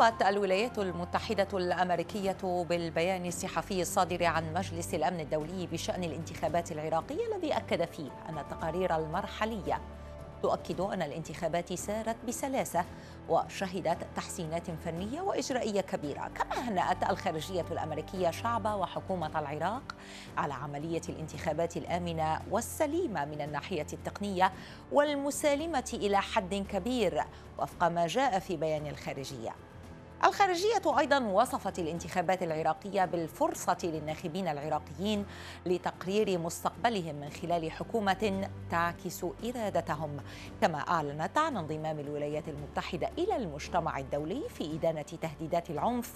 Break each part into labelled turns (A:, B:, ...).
A: أعربت الولايات المتحدة الأمريكية بالبيان الصحفي الصادر عن مجلس الأمن الدولي بشأن الانتخابات العراقية الذي أكد فيه أن التقارير المرحلية تؤكد أن الانتخابات سارت بسلاسة وشهدت تحسينات فنية وإجرائية كبيرة كما هنأت الخارجية الأمريكية شعب وحكومة العراق على عملية الانتخابات الآمنة والسليمة من الناحية التقنية والمسالمة إلى حد كبير وفق ما جاء في بيان الخارجية. الخارجية أيضا وصفت الانتخابات العراقية بالفرصة للناخبين العراقيين لتقرير مستقبلهم من خلال حكومة تعكس إرادتهم. كما أعلنت عن انضمام الولايات المتحدة إلى المجتمع الدولي في إدانة تهديدات العنف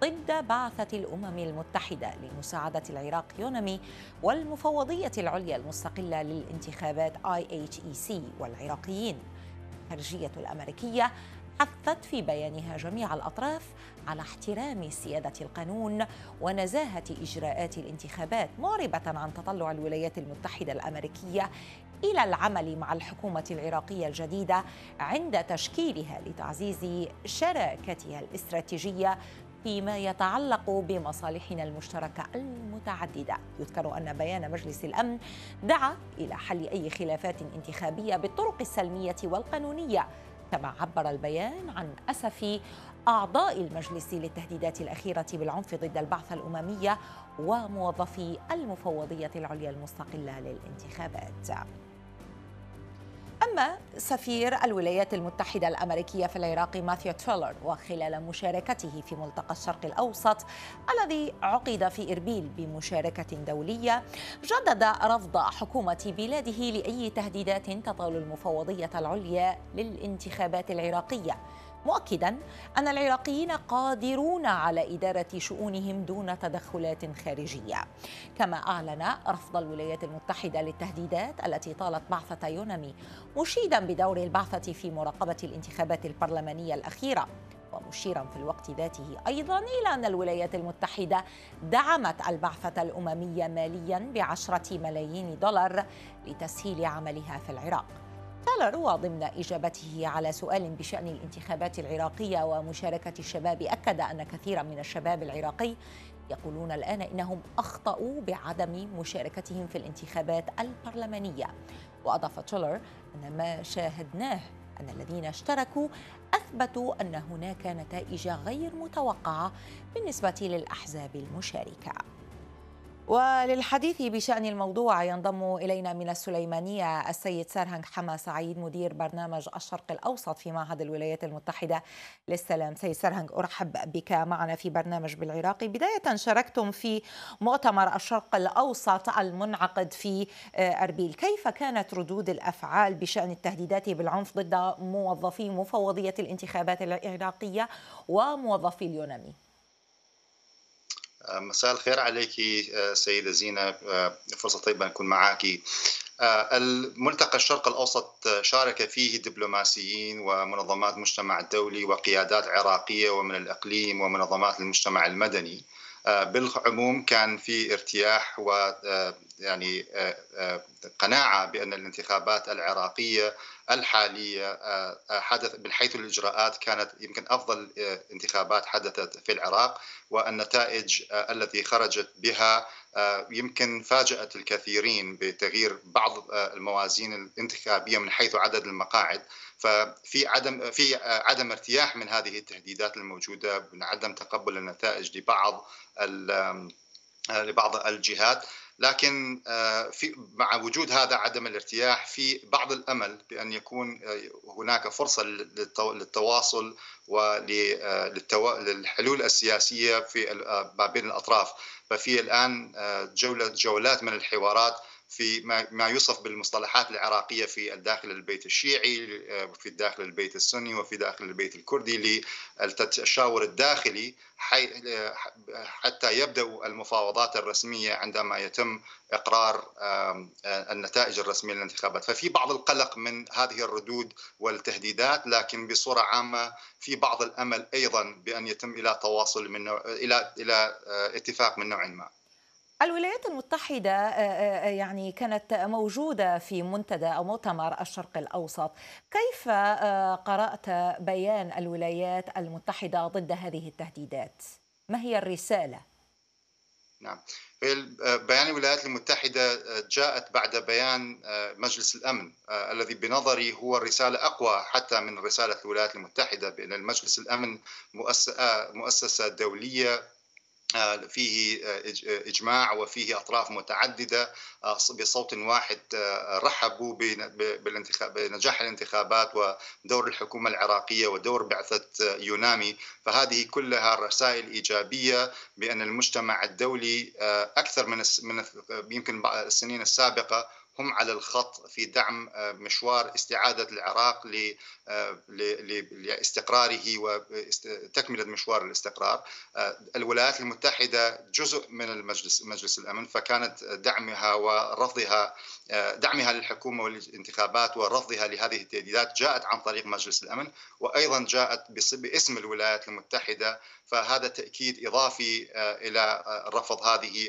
A: ضد بعثة الأمم المتحدة لمساعدة العراق يونمي والمفوضية العليا المستقلة للانتخابات IHEC والعراقيين. الخارجية الأمريكية حثت في بيانها جميع الأطراف على احترام سيادة القانون ونزاهة إجراءات الانتخابات معربة عن تطلع الولايات المتحدة الأمريكية إلى العمل مع الحكومة العراقية الجديدة عند تشكيلها لتعزيز شراكتها الاستراتيجية فيما يتعلق بمصالحنا المشتركة المتعددة. يذكر أن بيان مجلس الأمن دعا إلى حل أي خلافات انتخابية بالطرق السلمية والقانونية كما عبر البيان عن أسف أعضاء المجلس للتهديدات الأخيرة بالعنف ضد البعثة الأممية وموظفي المفوضية العليا المستقلة للانتخابات. أما سفير الولايات المتحدة الأمريكية في العراق ماثيو تريلر وخلال مشاركته في ملتقى الشرق الأوسط الذي عقد في إربيل بمشاركة دولية جدد رفض حكومة بلاده لأي تهديدات تطال المفوضية العليا للانتخابات العراقية. مؤكدا أن العراقيين قادرون على إدارة شؤونهم دون تدخلات خارجية. كما أعلن رفض الولايات المتحدة للتهديدات التي طالت بعثة يونامي مشيدا بدور البعثة في مراقبة الانتخابات البرلمانية الأخيرة. ومشيرا في الوقت ذاته أيضا إلى أن الولايات المتحدة دعمت البعثة الأممية ماليا بعشرة ملايين دولار لتسهيل عملها في العراق. تالر وضمن إجابته على سؤال بشأن الانتخابات العراقية ومشاركة الشباب أكد أن كثيرا من الشباب العراقي يقولون الآن إنهم أخطأوا بعدم مشاركتهم في الانتخابات البرلمانية. وأضاف تولر أن ما شاهدناه أن الذين اشتركوا أثبتوا أن هناك نتائج غير متوقعة بالنسبة للأحزاب المشاركة. وللحديث بشأن الموضوع ينضم إلينا من السليمانية السيد سرهنج حما سعيد مدير برنامج الشرق الأوسط في معهد الولايات المتحدة. للسلام سيد سرهنج أرحب بك معنا في برنامج بالعراقي بداية شاركتم في مؤتمر الشرق الأوسط المنعقد في أربيل. كيف كانت ردود الأفعال بشأن التهديدات بالعنف ضد موظفي مفوضية الانتخابات العراقية وموظفي اليونامي؟
B: مساء الخير عليك سيدة زينة فرصة طيبة نكون معك الملتقى الشرق الأوسط شارك فيه دبلوماسيين ومنظمات المجتمع الدولي وقيادات عراقية ومن الإقليم ومنظمات المجتمع المدني. بالعموم كان في ارتياح يعني قناعة بأن الانتخابات العراقية الحالية حدث من حيث الإجراءات كانت يمكن أفضل انتخابات حدثت في العراق والنتائج التي خرجت بها يمكن فاجأت الكثيرين بتغيير بعض الموازين الانتخابية من حيث عدد المقاعد. ففي عدم في عدم ارتياح من هذه التهديدات الموجودة من عدم تقبل النتائج لبعض لبعض الجهات. لكن في مع وجود هذا عدم الارتياح في بعض الأمل بأن يكون هناك فرصة للتواصل وللحلول السياسية في ما بين الأطراف. ففي الآن جولة جولات من الحوارات في ما يوصف بالمصطلحات العراقية في داخل البيت الشيعي وفي داخل البيت السني وفي داخل البيت الكردي للتشاور الداخلي حتى يبدأ المفاوضات الرسمية عندما يتم إقرار النتائج الرسمية للانتخابات. ففي بعض القلق من هذه الردود والتهديدات لكن بصورة عامة في بعض الأمل أيضا بأن يتم إلى تواصل من نوع إلى إلى اتفاق من نوع ما.
A: الولايات المتحدة يعني كانت موجودة في منتدى أو مؤتمر الشرق الأوسط كيف قرأت بيان الولايات المتحدة ضد هذه التهديدات؟ ما هي الرسالة؟
B: نعم بيان الولايات المتحدة جاءت بعد بيان مجلس الأمن الذي بنظري هو الرسالة أقوى حتى من رسالة الولايات المتحدة بأن المجلس الأمن مؤسسة دولية آه، فيه آه، آه، إجماع وفيه أطراف متعددة بصوت واحد رحبوا بنجاح الانتخابات ودور الحكومة العراقية ودور بعثة يونامي. فهذه كلها رسائل إيجابية بأن المجتمع الدولي أكثر من من يمكن السنين السابقة هم على الخط في دعم آه، مشوار استعادة العراق آه، لاستقراره وتكملة مشوار الاستقرار. آه، الولايات المتحدة جزء من المجلس مجلس الأمن فكانت دعمها ورفضها دعمها للحكومة والانتخابات ورفضها لهذه التهديدات جاءت عن طريق مجلس الأمن وأيضا جاءت باسم الولايات المتحدة فهذا تأكيد إضافي إلى رفض هذه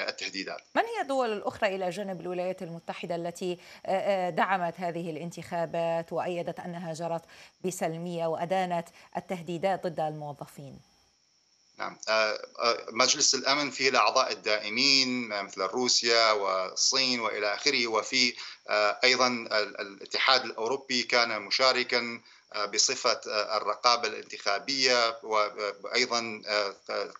B: التهديدات.
A: من هي الدول الأخرى إلى جانب الولايات المتحدة التي آه، آه، دعمت هذه الانتخابات وأيدت أنها جرت بسلمية وأدانت التهديدات ضد الموظفين؟
B: نعم. آه، مجلس الأمن فيه الأعضاء الدائمين مثل روسيا والصين وإلى آخره وفي أيضا الاتحاد الأوروبي كان مشاركا بصفة الرقابة الانتخابية وأيضا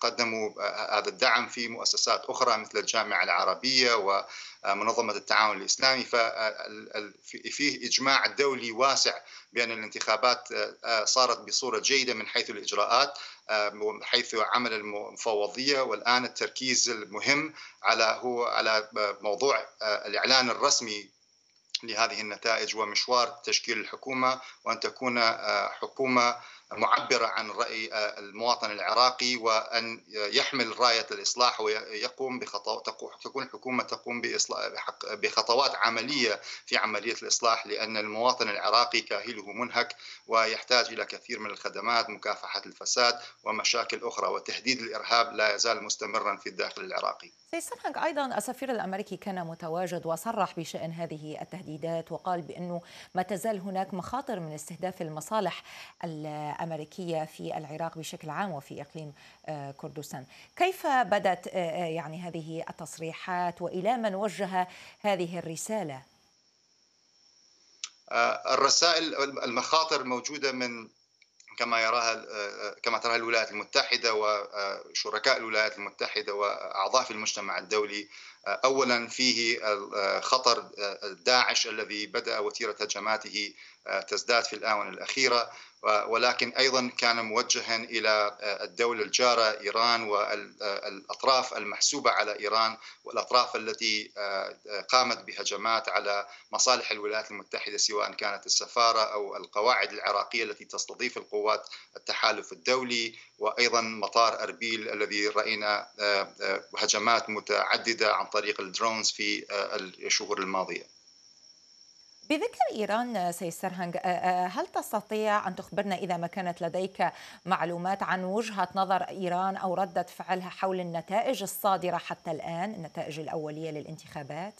B: قدموا هذا الدعم في مؤسسات أخرى مثل الجامعة العربية ومنظمة التعاون الإسلامي. ففيه إجماع دولي واسع بأن الانتخابات صارت بصورة جيدة من حيث الإجراءات حيث عمل المفوضية. والآن التركيز المهم على هو على موضوع الإعلان الرسمي لهذه النتائج ومشوار تشكيل الحكومة وأن تكون آه، حكومة معبرة عن رأي آه، المواطن العراقي وأن يحمل راية الإصلاح ويقوم بخطوات تكون الحكومة تقوم بخطوات عملية في عملية الإصلاح لأن المواطن العراقي كاهله منهك ويحتاج إلى كثير من الخدمات مكافحة الفساد ومشاكل أخرى وتهديد الإرهاب لا يزال مستمرا في الداخل العراقي.
A: سيد أيضا السفير الأمريكي كان متواجد وصرح بشأن هذه التهديدات وقال بأنه ما تزال هناك مخاطر من استهداف المصالح في العراق بشكل عام وفي إقليم آه، كردستان كيف بدت آه، آه، يعني هذه التصريحات وإلى من وجه هذه الرسالة؟
B: الرسائل المخاطر موجودة من كما يراها كما تراها الولايات المتحدة وشركاء الولايات المتحدة وأعضاء في المجتمع الدولي اولا فيه خطر داعش الذي بدأ وتيرة هجماته تزداد في الآونة الأخيرة ولكن أيضا كان موجها إلى الدولة الجارة إيران والاطراف المحسوبة على إيران والأطراف التي قامت بهجمات على مصالح الولايات المتحدة سواء كانت السفارة أو القواعد العراقية التي تستضيف القوات التحالف الدولي وأيضا مطار أربيل الذي رأينا هجمات متعددة عن طريق الدرونز في الشهور الماضية.
A: بذكر إيران سيد سرهنج هل تستطيع أن تخبرنا إذا ما كانت لديك معلومات عن وجهة نظر إيران أو ردة فعلها حول النتائج الصادرة حتى الآن النتائج الأولية للانتخابات؟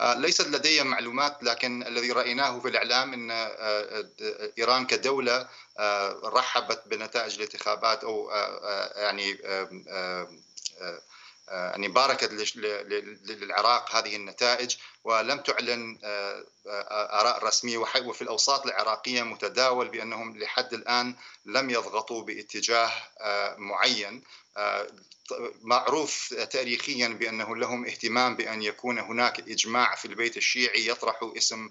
B: ليست لدي معلومات لكن الذي رأيناه في الإعلام إن إيران كدولة رحبت بنتائج الانتخابات أو يعني يعني باركت للعراق هذه النتائج ولم تعلن آه، آه، آراء رسمية وفي الأوساط العراقية متداول بأنهم لحد الآن لم يضغطوا باتجاه آه، معين. معروف تاريخيا بأنه لهم اهتمام بأن يكون هناك إجماع في البيت الشيعي يطرح اسم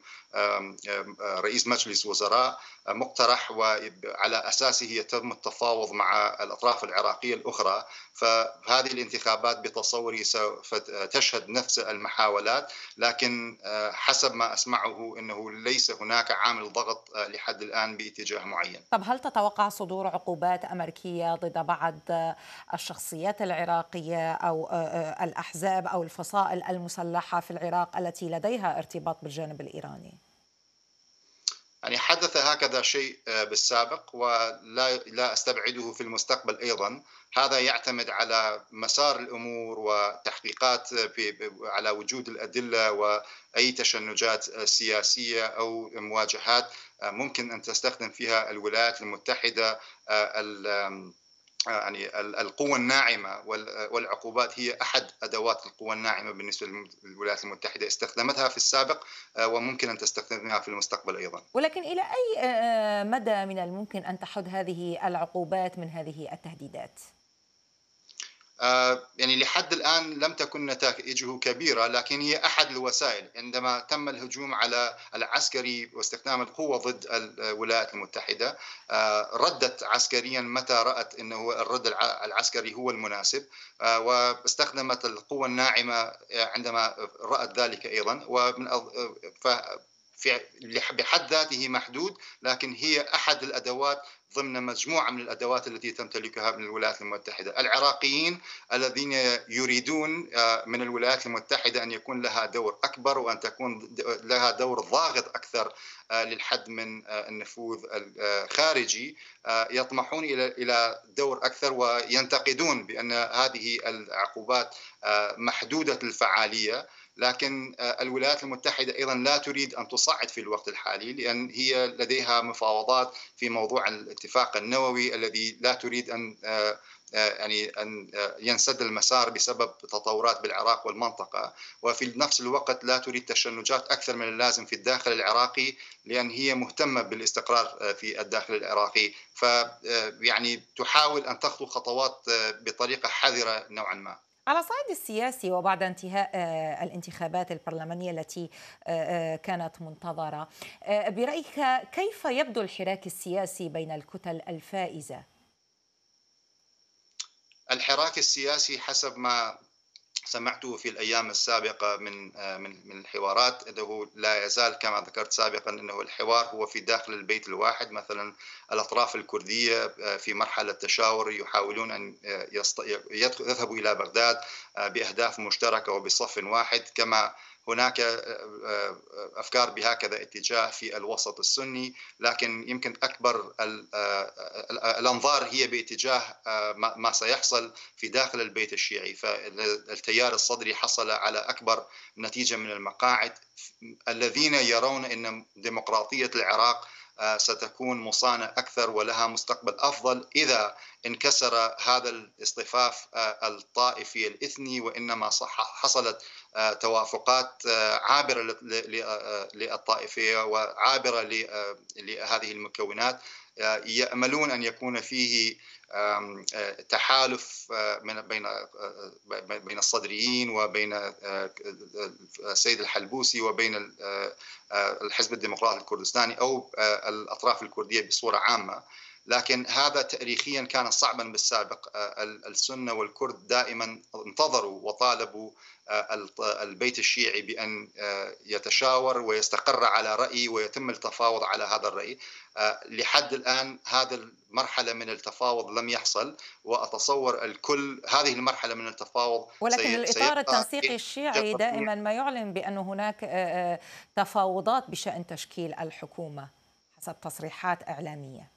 B: رئيس مجلس وزراء مقترح وعلى اساسه يتم التفاوض مع الأطراف العراقية الأخرى فهذه الانتخابات بتصوري سوف تشهد نفس المحاولات لكن حسب ما أسمعه أنه ليس هناك عامل ضغط لحد الآن باتجاه معين.
A: طب هل تتوقع صدور عقوبات أمريكية ضد بعض الشخصيات العراقية أو الأحزاب أو الفصائل المسلحة في العراق التي لديها ارتباط بالجانب الإيراني؟
B: يعني حدث هكذا شيء بالسابق ولا لا أستبعده في المستقبل أيضا هذا يعتمد على مسار الأمور وتحقيقات على وجود الأدلة وأي تشنجات سياسية أو مواجهات ممكن أن تستخدم فيها الولايات المتحدة يعني القوة الناعمة والعقوبات هي أحد أدوات القوة الناعمة بالنسبة للولايات المتحدة استخدمتها في السابق آه، وممكن أن تستخدمها في المستقبل أيضا
A: ولكن إلى أي آه، مدى من الممكن أن تحد هذه العقوبات من هذه التهديدات؟
B: آه، يعني لحد الآن لم تكن نتائجه كبيرة لكن هي أحد الوسائل عندما تم الهجوم على العسكري واستخدام القوة ضد الولايات المتحدة آه، ردت عسكريا متى رأت أنه الرد العسكري هو المناسب آه، واستخدمت القوة الناعمة عندما رأت ذلك أيضا ومن في بحد ذاته محدود لكن هي أحد الأدوات ضمن مجموعة من الأدوات التي تمتلكها من الولايات المتحدة، العراقيين الذين يريدون آه، من الولايات المتحدة أن يكون لها دور أكبر وأن تكون لها دور ضاغط أكثر آه، للحد من آه، النفوذ الخارجي يطمحون إلى إلى دور أكثر وينتقدون بأن هذه العقوبات محدودة الفعالية. لكن آه، الولايات المتحدة أيضا لا تريد أن تصعد في الوقت الحالي لأن هي لديها مفاوضات في موضوع الاتفاق النووي الذي لا تريد أن آه، آه، يعني أن ينسد المسار بسبب تطورات بالعراق والمنطقة. وفي نفس الوقت لا تريد تشنجات أكثر من اللازم في الداخل العراقي لأن هي مهتمة بالاستقرار في الداخل العراقي. ف يعني تحاول أن تخطو خطوات بطريقة حذرة نوعا ما.
A: على الصعيد السياسي وبعد انتهاء آه، الانتخابات البرلمانية التي آه، آه، كانت منتظرة. برأيك كيف يبدو الحراك السياسي بين الكتل الفائزة؟
B: الحراك السياسي حسب ما سمعته في الأيام السابقة من من من الحوارات إنه لا يزال كما ذكرت سابقا إنه الحوار هو في داخل البيت الواحد مثلا الأطراف الكردية في مرحلة تشاور يحاولون أن يذهبوا إلى بغداد بأهداف مشتركة وبصف واحد كما هناك آه، آه، أفكار بهكذا اتجاه في الوسط السني لكن يمكن أكبر آه، الأنظار هي باتجاه ما سيحصل في داخل البيت الشيعي. فالتيار الصدري حصل على أكبر نتيجة من المقاعد الذين يرون إن ديمقراطية العراق ستكون مصانة أكثر ولها مستقبل أفضل إذا انكسر هذا الاصطفاف الطائفي الإثني وإنما حصلت توافقات عابرة للطائفية وعابرة لهذه المكونات. يأملون أن يكون فيه تحالف من بين بين الصدريين وبين السيد الحلبوسي وبين الحزب الديمقراطي الكردستاني أو الأطراف الكردية بصورة عامة. لكن هذا تاريخيا كان صعبا بالسابق. السنة والكرد دائما انتظروا وطالبوا البيت الشيعي بأن يتشاور ويستقر على رأي ويتم التفاوض على هذا الرأي. لحد الآن هذا المرحلة من التفاوض لم يحصل وأتصور الكل هذه المرحلة من التفاوض
A: ولكن الإطار التنسيقي الشيعي دائما ما يعلن بأن هناك تفاوضات بشأن تشكيل الحكومة حسب تصريحات إعلامية.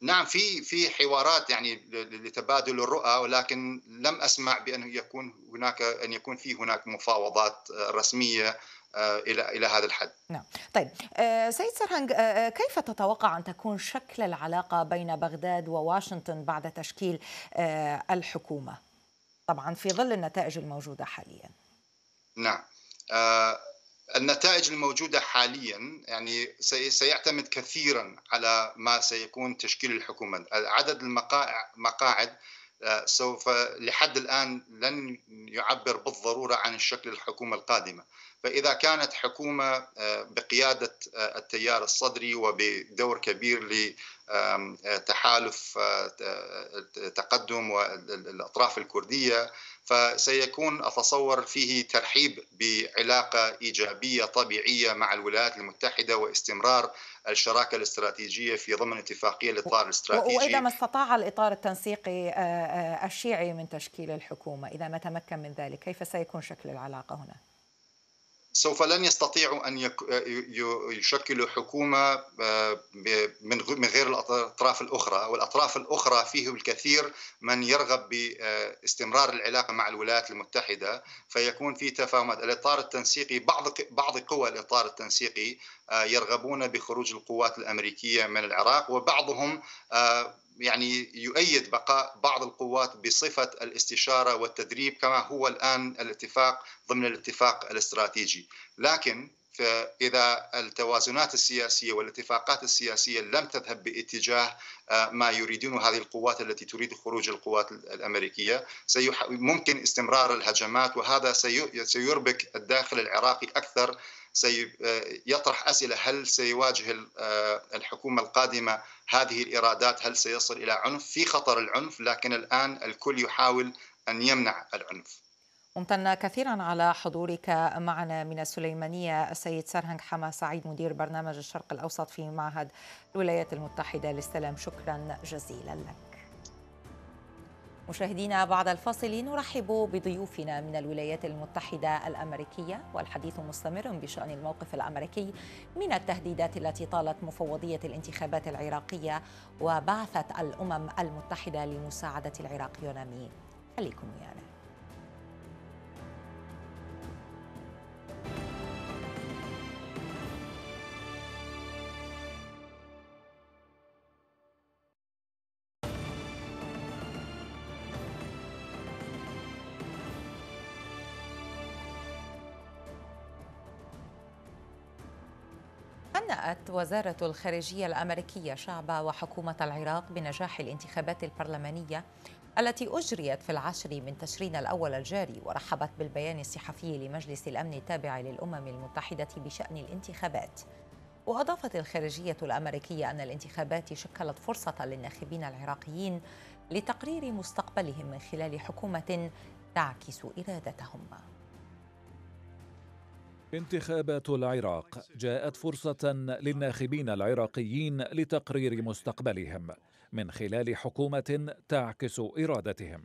B: نعم في في حوارات يعني لتبادل الرؤى ولكن لم أسمع بانه يكون هناك أن يكون في هناك مفاوضات رسمية آه، إلى إلى هذا الحد.
A: نعم، طيب آه، سيد سرهنج آه، كيف تتوقع أن تكون شكل العلاقة بين بغداد وواشنطن بعد تشكيل الحكومة؟ طبعا في ظل النتائج الموجودة حاليا.
B: نعم. النتائج الموجودة حاليا يعني سيعتمد كثيرا على ما سيكون تشكيل الحكومة. عدد المقاعد آه، سوف لحد الآن لن يعبر بالضرورة عن الشكل الحكومة القادمة. فإذا كانت حكومة آه، بقيادة آه، التيار الصدري وبدور كبير لتحالف تقدم والأطراف الكردية فسيكون أتصور فيه ترحيب بعلاقة إيجابية طبيعية مع الولايات المتحدة واستمرار الشراكة الاستراتيجية في ضمن اتفاقية الإطار الاستراتيجي
A: وإذا ما استطاع الإطار التنسيقي آه، آه، الشيعي من تشكيل الحكومة إذا ما تمكن من ذلك كيف سيكون شكل العلاقة هنا؟
B: سوف لن يستطيعوا أن يشكلوا حكومة آه، من غير الأطراف الأخرى. والأطراف الأخرى فيه الكثير من يرغب باستمرار العلاقة مع الولايات المتحدة فيكون في تفاهمات. الإطار التنسيقي بعض بعض قوى الإطار التنسيقي آه، يرغبون بخروج القوات الأمريكية من العراق وبعضهم آه، يعني يؤيد بقاء بعض القوات بصفة الاستشارة والتدريب كما هو الآن الاتفاق ضمن الاتفاق الاستراتيجي. لكن فإذا التوازنات السياسية والاتفاقات السياسية لم تذهب باتجاه آه، ما يريدون هذه القوات التي تريد خروج القوات الأمريكية ممكن استمرار الهجمات وهذا سيربك الداخل العراقي أكثر سيطرح أسئلة هل سيواجه آه، الحكومة القادمة هذه الإرادات هل سيصل إلى عنف؟ في خطر العنف لكن الآن الكل يحاول أن يمنع العنف.
A: ممتن كثيرا على حضورك معنا من السليمانية السيد سرهنج حما سعيد مدير برنامج الشرق الأوسط في معهد الولايات المتحدة. للسلام شكرا جزيلا لك. مشاهدينا بعد الفاصل نرحب بضيوفنا من الولايات المتحدة الأمريكية والحديث مستمر بشأن الموقف الأمريكي من التهديدات التي طالت مفوضية الانتخابات العراقية وبعثت الأمم المتحدة لمساعدة العراقيين خليكم ويانا. وزارة الخارجية الأمريكية شعب وحكومة العراق بنجاح الانتخابات البرلمانية التي أجريت في العاشر من تشرين الأول الجاري ورحبت بالبيان الصحفي لمجلس الأمن التابع للأمم المتحدة بشأن الانتخابات. وأضافت الخارجية الأمريكية أن الانتخابات شكلت فرصة للناخبين العراقيين لتقرير مستقبلهم من خلال حكومة تعكس إرادتهم.
C: انتخابات العراق جاءت فرصة للناخبين العراقيين لتقرير مستقبلهم من خلال حكومة تعكس إرادتهم.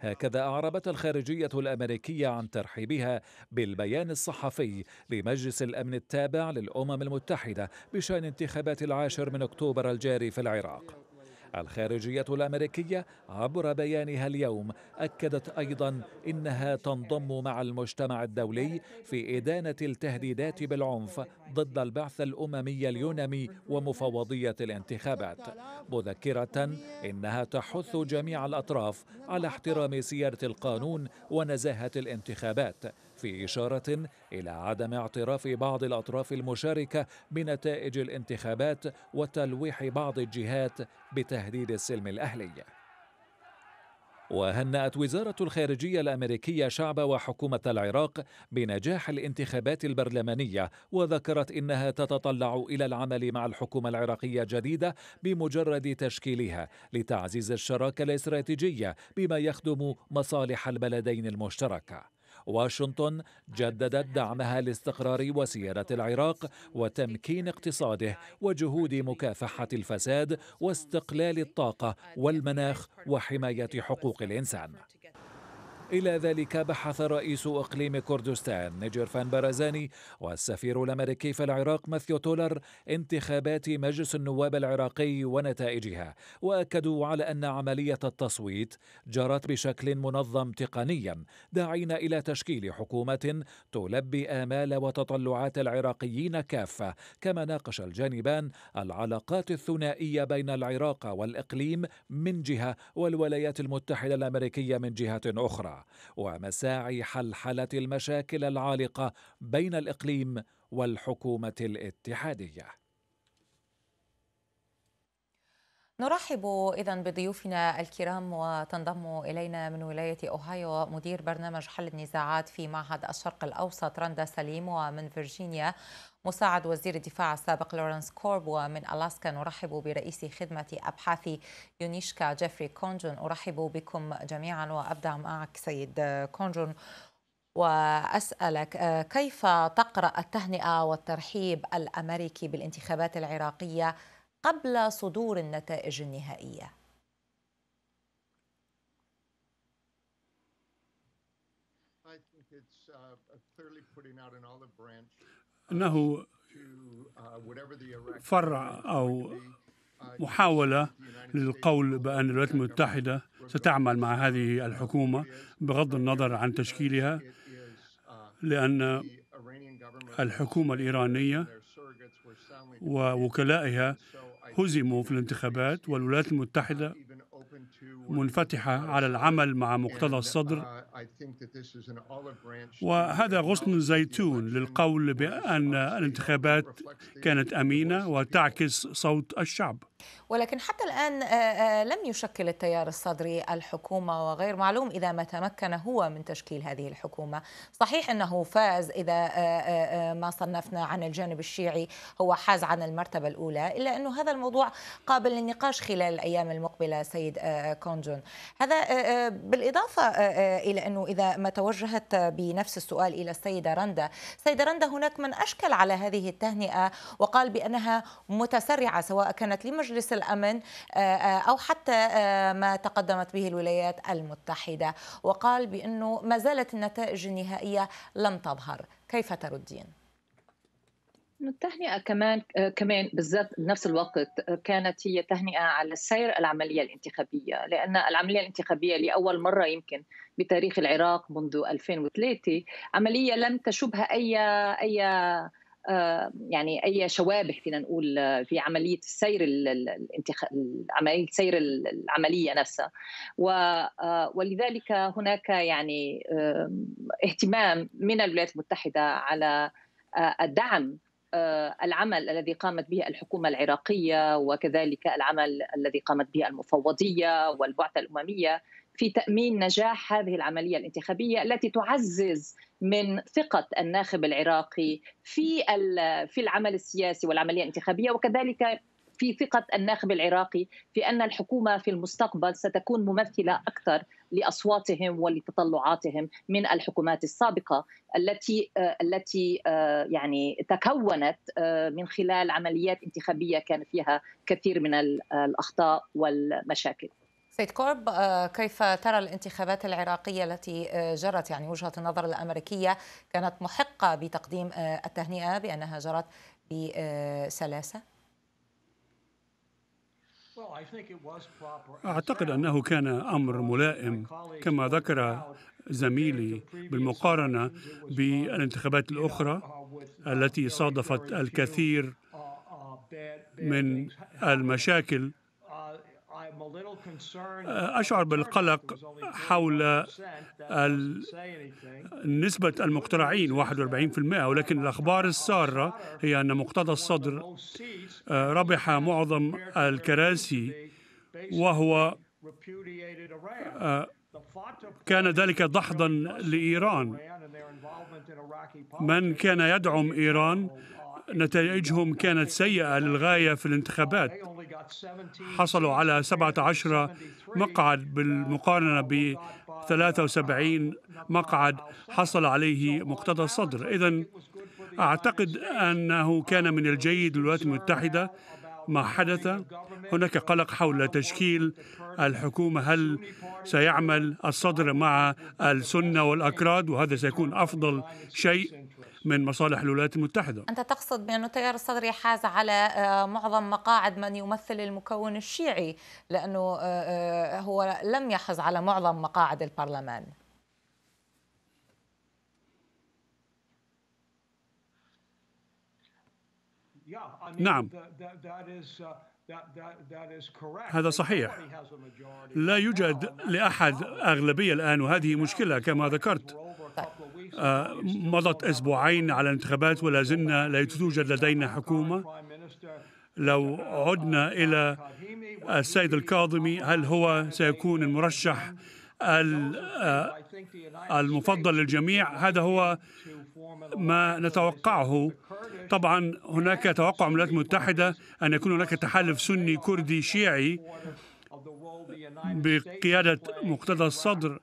C: هكذا أعربت الخارجية الأمريكية عن ترحيبها بالبيان الصحفي لمجلس الأمن التابع للأمم المتحدة بشأن انتخابات العاشر من أكتوبر الجاري في العراق. الخارجية الأمريكية عبر بيانها اليوم أكدت أيضا إنها تنضم مع المجتمع الدولي في إدانة التهديدات بالعنف ضد البعث الأممي اليونمي ومفوضية الانتخابات مذكرة إنها تحث جميع الأطراف على احترام سيادة القانون ونزاهة الانتخابات. في إشارة إلى عدم اعتراف بعض الأطراف المشاركة بنتائج الانتخابات وتلويح بعض الجهات بتهديد السلم الأهلي. وهنأت وزارة الخارجية الأمريكية شعب وحكومة العراق بنجاح الانتخابات البرلمانية وذكرت إنها تتطلع إلى العمل مع الحكومة العراقية الجديدة بمجرد تشكيلها لتعزيز الشراكة الاستراتيجية بما يخدم مصالح البلدين المشتركة. واشنطن جددت دعمها لاستقرار وسيادة العراق وتمكين اقتصاده وجهود مكافحة الفساد واستقلال الطاقة والمناخ وحماية حقوق الإنسان. إلى ذلك بحث رئيس إقليم كردستان نيجر فان بارزاني والسفير الأمريكي في العراق ماثيو تولر انتخابات مجلس النواب العراقي ونتائجها وأكدوا على أن عملية التصويت جرت بشكل منظم تقنيا داعين إلى تشكيل حكومة تلبي آمال وتطلعات العراقيين كافة كما ناقش الجانبان العلاقات الثنائية بين العراق والإقليم من جهة والولايات المتحدة الأمريكية من جهة أخرى. ومساعي حلحلة المشاكل العالقة بين الإقليم والحكومة الاتحادية.
A: نرحب اذا بضيوفنا الكرام وتنضم إلينا من ولاية أوهايو مدير برنامج حل النزاعات في معهد الشرق الأوسط رندا سليم ومن فيرجينيا مساعد وزير الدفاع السابق لورنس كورب ومن ألاسكا. نرحب برئيس خدمة أبحاث يونيشكا جيفري كونجون. أرحب بكم جميعا وأبدأ معك سيد كونجون. وأسألك كيف تقرأ التهنئة والترحيب الأمريكي بالانتخابات العراقية قبل صدور النتائج النهائية.
D: أنه فرع أو محاولة للقول بأن الولايات المتحدة ستعمل مع هذه الحكومة بغض النظر عن تشكيلها لأن الحكومة الإيرانية ووكلائها هزموا في الانتخابات والولايات المتحدة منفتحة على العمل مع مقتضى الصدر. وهذا غصن زيتون للقول بأن الانتخابات كانت أمينة وتعكس صوت الشعب.
A: ولكن حتى الآن آه، آه، لم يشكل التيار الصدري الحكومة وغير معلوم إذا ما تمكن هو من تشكيل هذه الحكومة. صحيح أنه فاز إذا آه، ما صنفنا عن الجانب الشيعي هو حاز عن المرتبة الأولى إلا أنه هذا الموضوع قابل للنقاش خلال الأيام المقبلة سيد كونجون. هذا بالإضافة إلى أنه إذا ما توجهت بنفس السؤال إلى السيدة رندا سيدة رندا هناك من أشكل على هذه التهنئة وقال بأنها متسرعة سواء كانت لمجلس آه، آه، أو حتى آه، ما تقدمت به الولايات المتحدة. وقال بأنه ما زالت النتائج النهائية لم تظهر. كيف تردين؟
E: التهنئة كمان كمان بالذات بنفس الوقت كانت هي تهنئة على سير العملية الانتخابية لأن العملية الانتخابية لأول مرة يمكن بتاريخ العراق منذ 2003 عملية لم تشبه أي أي آه، يعني أي شوابه فينا نقول آه، في عملية السير عملية سير العملية نفسها. آه، ولذلك هناك يعني اهتمام من الولايات المتحدة على الدعم العمل الذي قامت به الحكومة العراقية وكذلك العمل الذي قامت به المفوضية والبعثة الأممية في تأمين نجاح هذه العملية الانتخابية التي تعزز من ثقة الناخب العراقي في في العمل السياسي والعملية الانتخابية وكذلك في ثقة الناخب العراقي في أن الحكومة في المستقبل ستكون ممثلة أكثر لأصواتهم ولتطلعاتهم من الحكومات السابقة التي التي يعني تكونت من خلال عمليات انتخابية كان فيها كثير من الأخطاء والمشاكل
A: سيد كورب آه، كيف ترى الانتخابات العراقية التي آه، جرت يعني وجهة النظر الأمريكية كانت محقة بتقديم آه، التهنئة بأنها جرت بسلاسة؟
D: أعتقد أنه كان أمر ملائم كما ذكر زميلي بالمقارنة بالانتخابات الأخرى التي صادفت الكثير من المشاكل. أشعر بالقلق حول نسبة المقترعين 41% ولكن الأخبار السارة هي أن مقتدى الصدر آه، ربح معظم الكراسي وهو آه، كان ذلك دحضا لإيران. من كان يدعم إيران نتائجهم كانت سيئة للغاية في الانتخابات. حصلوا على 17 مقعد بالمقارنة ب 73 مقعد حصل عليه مقتدى الصدر. إذا أعتقد أنه كان من الجيد للولايات المتحدة ما حدث. هناك قلق حول تشكيل الحكومة. هل سيعمل الصدر مع السنة والأكراد؟ وهذا سيكون أفضل شيء. من مصالح الولايات المتحدة.
A: أنت تقصد بأن التيار الصدري حاز على آه، معظم مقاعد من يمثل المكون الشيعي لأنه آه، آه، هو لم يحز على معظم مقاعد البرلمان.
D: نعم. هذا صحيح. لا يوجد لأحد أغلبية الآن وهذه مشكلة كما ذكرت. آه، مضت أسبوعين على الانتخابات ولا زلنا لا توجد لدينا حكومة. لو عدنا إلى السيد الكاظمي هل هو سيكون المرشح المفضل للجميع؟ هذا هو ما نتوقعه. طبعا هناك توقع من الولايات المتحدة أن يكون هناك تحالف سني كردي شيعي بقيادة مقتدى الصدر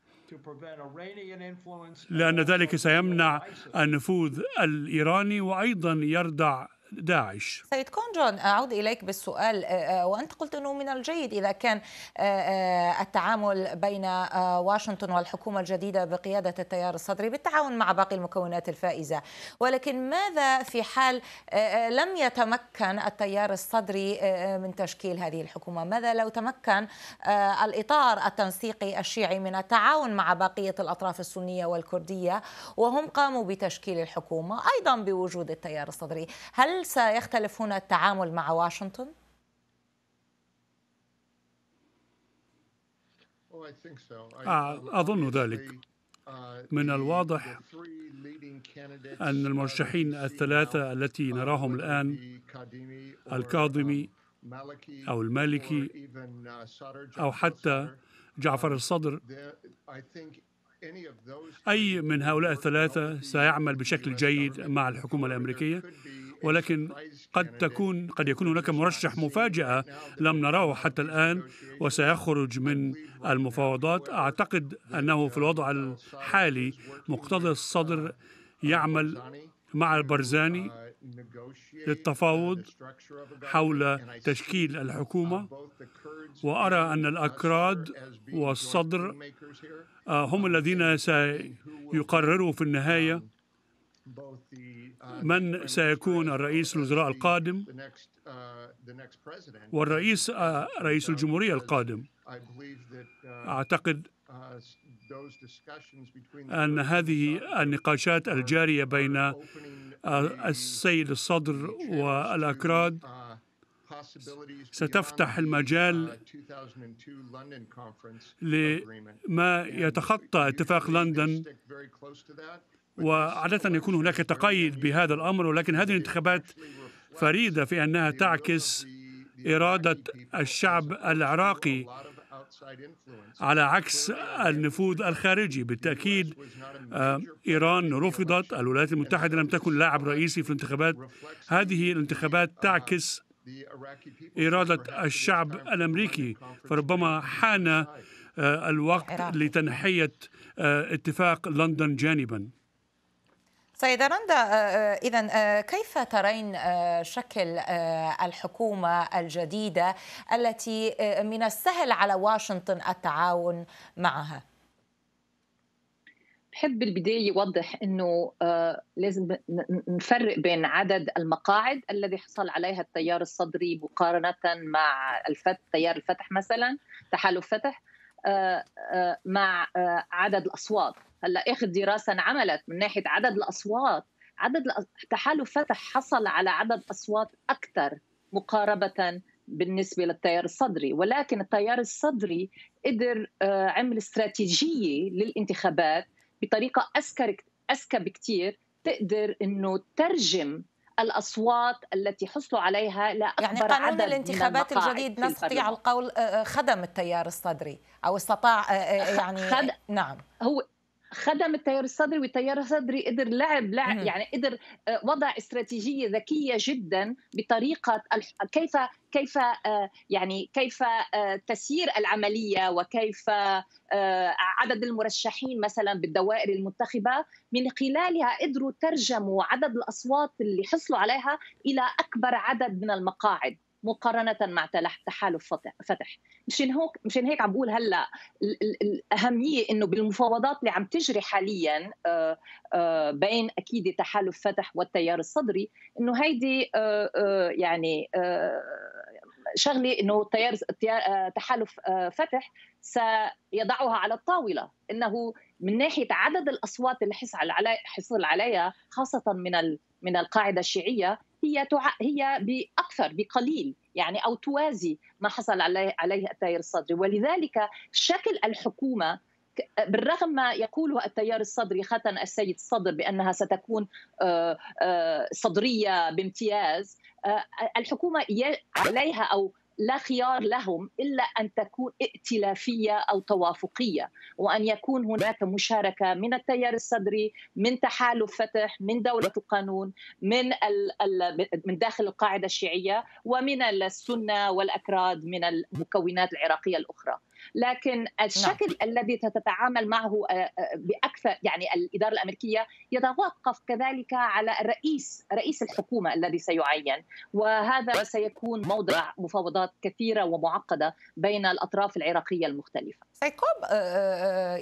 D: لأن ذلك سيمنع النفوذ الإيراني وأيضا يردع داعش.
A: سيد كونجون أعود إليك بالسؤال. وأنت قلت أنه من الجيد إذا كان التعامل بين واشنطن والحكومة الجديدة بقيادة التيار الصدري بالتعاون مع باقي المكونات الفائزة. ولكن ماذا في حال لم يتمكن التيار الصدري من تشكيل هذه الحكومة؟ ماذا لو تمكن الإطار التنسيقي الشيعي من التعاون مع بقية الأطراف السنية والكردية وهم قاموا بتشكيل الحكومة أيضا بوجود التيار الصدري؟ هل سيختلف هنا التعامل مع واشنطن؟
D: أظن ذلك. من الواضح أن المرشحين الثلاثة التي نراهم الآن الكاظمي أو المالكي أو حتى جعفر الصدر. أي من هؤلاء الثلاثة سيعمل بشكل جيد مع الحكومة الأمريكية؟ ولكن قد تكون قد يكون هناك مرشح مفاجأة لم نراه حتى الآن وسيخرج من المفاوضات. أعتقد أنه في الوضع الحالي مقتضى الصدر يعمل مع البرزاني للتفاوض حول تشكيل الحكومة. وأرى أن الأكراد والصدر هم الذين سيقرروا في النهاية من سيكون الرئيس الوزراء القادم والرئيس رئيس الجمهورية القادم. أعتقد أن هذه النقاشات الجارية بين السيد الصدر والأكراد ستفتح المجال لما يتخطى اتفاق لندن. وعادة يكون هناك تقيد بهذا الأمر ولكن هذه الانتخابات فريدة في أنها تعكس إرادة الشعب العراقي على عكس النفوذ الخارجي. بالتأكيد إيران رفضت الولايات المتحدة لم تكن لاعب رئيسي في الانتخابات. هذه الانتخابات تعكس إرادة الشعب الأمريكي فربما حان الوقت لتنحية اتفاق لندن جانبا.
A: سيدة رندا إذا كيف ترين شكل الحكومة الجديدة التي من السهل على واشنطن التعاون معها؟
E: بحب بالبداية يوضح أنه لازم نفرق بين عدد المقاعد الذي حصل عليها التيار الصدري مقارنة مع الفتح تيار الفتح مثلا تحالف فتح مع عدد الأصوات. هلأ اخر دراسة انعملت من ناحية عدد الأصوات. عدد تحالف فتح حصل على عدد أصوات أكثر مقاربة بالنسبة للتيار الصدري. ولكن التيار الصدري قدر عمل استراتيجية للانتخابات بطريقة أذكى أذكى بكثير تقدر إنه تترجم الأصوات التي حصلوا عليها لاكبر
A: يعني قانون الانتخابات الجديد نستطيع القول خدم التيار الصدري أو استطاع يعني
E: خد...
A: نعم.
E: هو خدم التيار الصدري والتيار الصدري قدر لعب لعب يعني قدر وضع استراتيجية ذكية جدا بطريقة كيف كيف يعني كيف تسيير العملية وكيف عدد المرشحين مثلا بالدوائر المنتخبة. من خلالها قدروا ترجموا عدد الأصوات اللي حصلوا عليها إلى أكبر عدد من المقاعد. مقارنة مع تحالف فتح. مشان هيك مشان هيك عم بقول هلأ الأهمية إنه بالمفاوضات اللي عم تجري حاليا بين أكيد تحالف فتح والتيار الصدري إنه هيدي يعني شغلة إنه تيار تحالف فتح سيضعها على الطاولة. إنه من ناحية عدد الأصوات اللي حصل عليها خاصة من من القاعدة الشيعية هي. هي بأكثر بقليل يعني أو توازي ما حصل عليه عليه التيار الصدري ولذلك شكل الحكومة بالرغم ما يقوله التيار الصدري خاصة السيد الصدر بأنها ستكون صدرية بامتياز الحكومة عليها أو لا خيار لهم إلا أن تكون ائتلافية أو توافقية وأن يكون هناك مشاركة من التيار الصدري من تحالف فتح من دولة القانون من من داخل القاعدة الشيعية ومن السنة والأكراد من المكونات العراقية الأخرى. لكن الشكل نعم. الذي تتعامل معه بأكثر يعني الإدارة الأمريكية يتوقف كذلك على الرئيس رئيس الحكومة الذي سيعين وهذا سيكون موضع مفاوضات كثيرة ومعقدة بين الأطراف العراقية المختلفة.
A: سيد كوب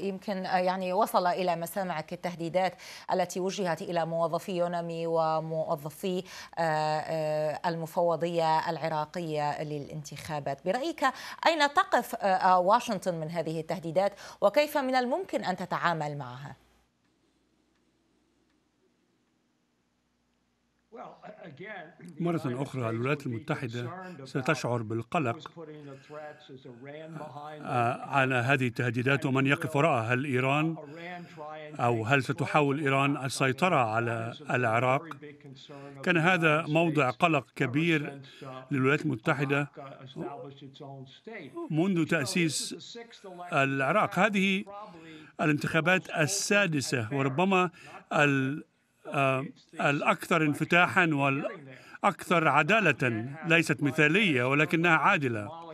A: يمكن يعني وصل إلى مسامعك التهديدات التي وجهت إلى موظفي يونامي وموظفي المفوضية العراقية للانتخابات، برأيك أين تقف واشنطن من هذه التهديدات وكيف من الممكن أن تتعامل معها؟
D: مرة أخرى الولايات المتحدة ستشعر بالقلق آه، على هذه التهديدات ومن يقف وراءها. هل إيران أو هل ستحاول إيران السيطرة على العراق؟ كان هذا موضع قلق كبير للولايات المتحدة. منذ تأسيس العراق. هذه الانتخابات السادسة وربما الأكثر انفتاحا والأكثر عدالة ليست مثالية ولكنها عادلة.